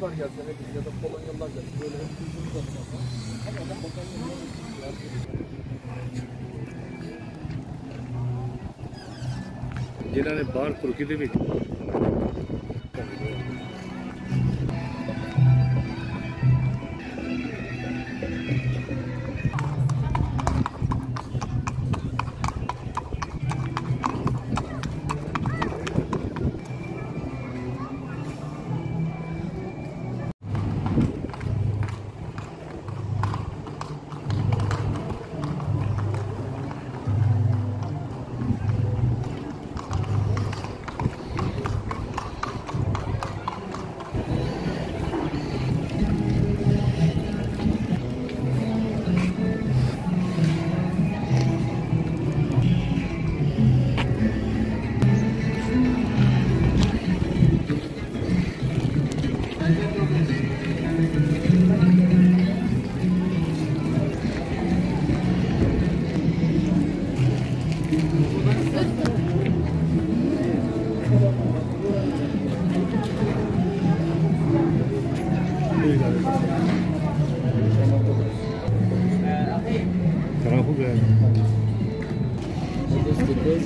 çocuklar geldi ya da Polonyalılar geldi. Böyle hem kuyruğunu da tutarlar. Ama adam bakanlar ਜਿਨ੍ਹਾਂ ਨੇ ਬਾਹਰ ਤੁਰਕੀ ਦੇ ਵਿੱਚ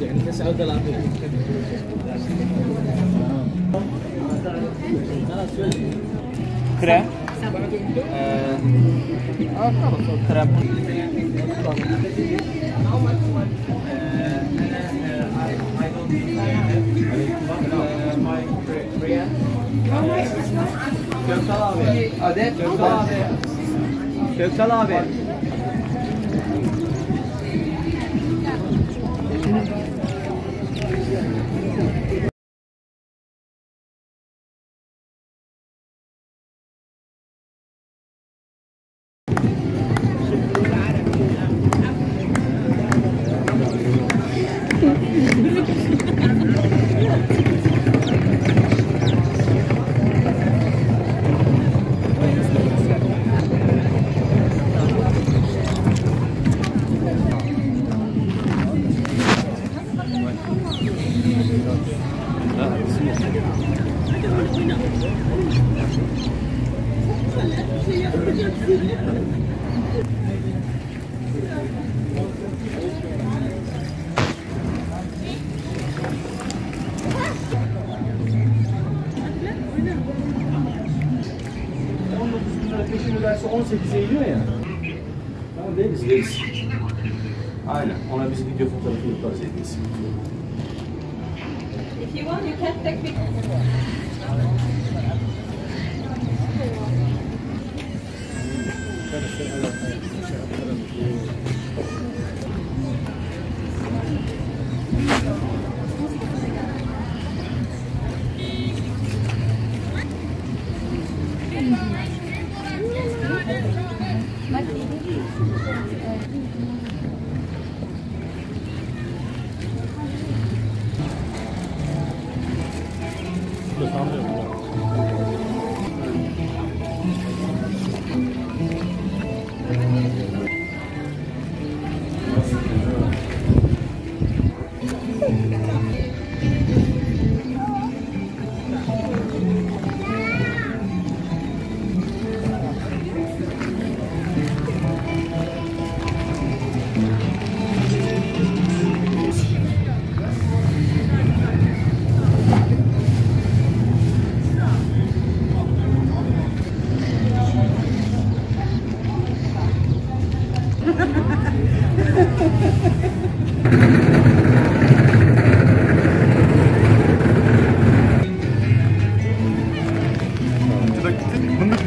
يعني 39 كرة آه خلاص كرة Göksal abi. Adem. Göksal abi. Göksal abi. If you want, you can take pictures. ثلاث سنوات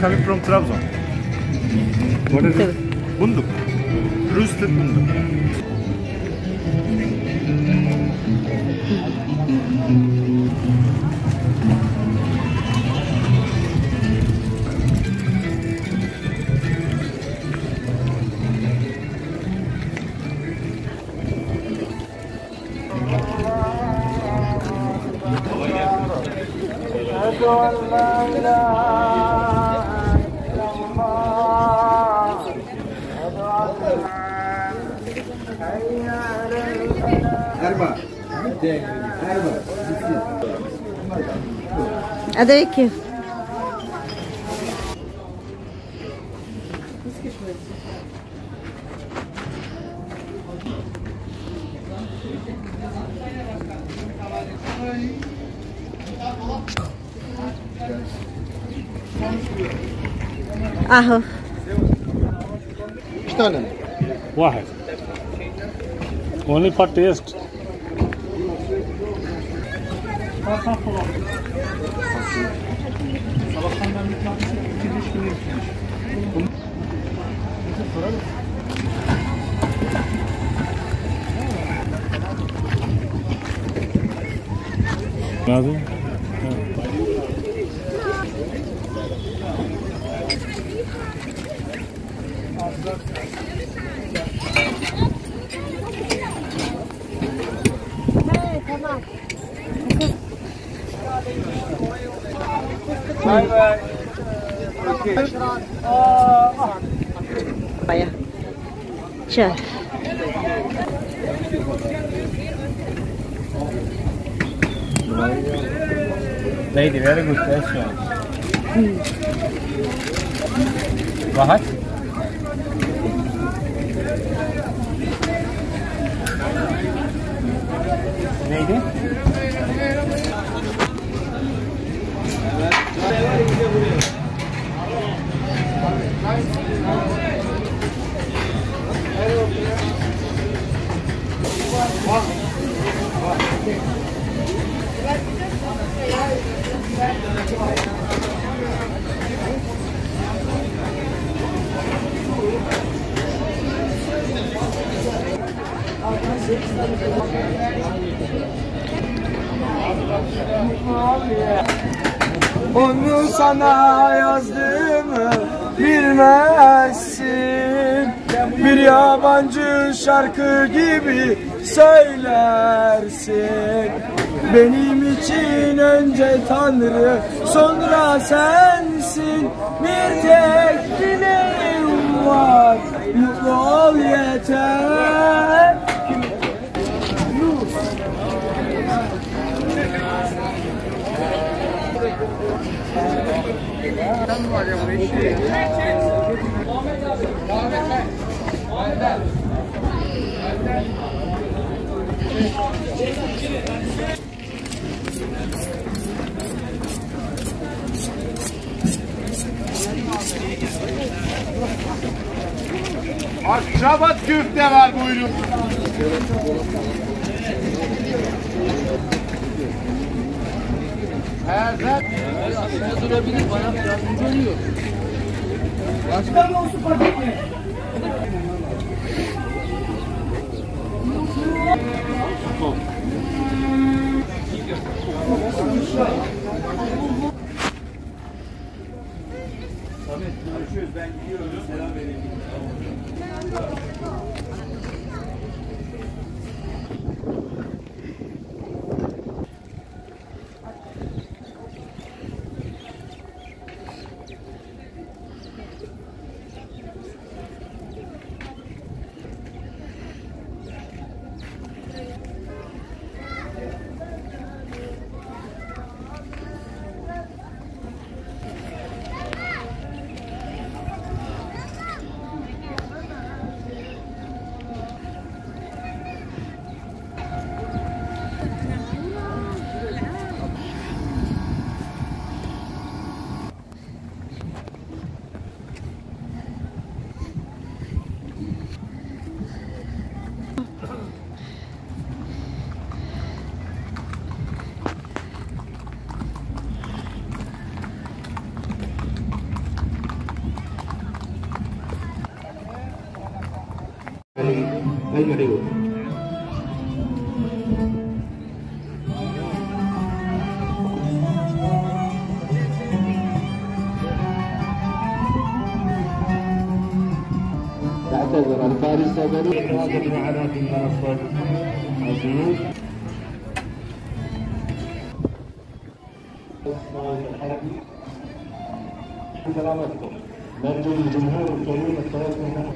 coming from Trabzon. What is it? Bunduk. Roasted bunduk. Erba. Erba. A daí que? O que Aha. Stunning. Né? Why? Only for taste. Tarkan falan. Sabahtan ben bir tanesi bitirmiş gibi bitirmiş. Bizi sorarız. Ne yapayım? Bye bye. Lady, very good question. What? Lady? Yeah. Onu sana yazdığımı bilmezsin. Bir yabancı şarkı gibi söylersin. Benim için önce Tanrı sonra sensin. Bir tek dileğim var. Mutlu ol yeter Akşabat köfte var buyurun. Erdem, aslında durabilir, bana yardımcı oluyor. Başkan. Samet görüşürüz ben gidiyorum selam vereyim. المريوط تعتذر الفارسة بنو على المنصة الجنوب سلامتكم نرجو الجمهور الكريم التوجه نحو